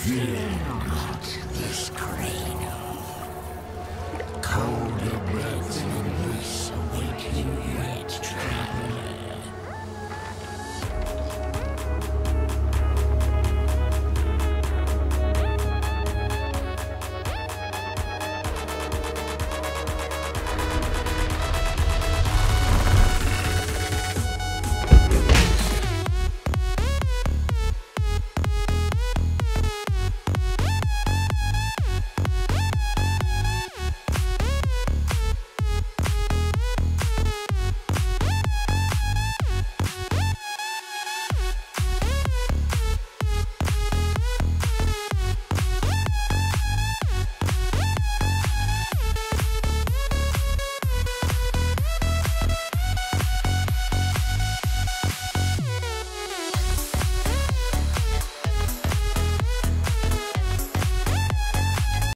Fear not this grave.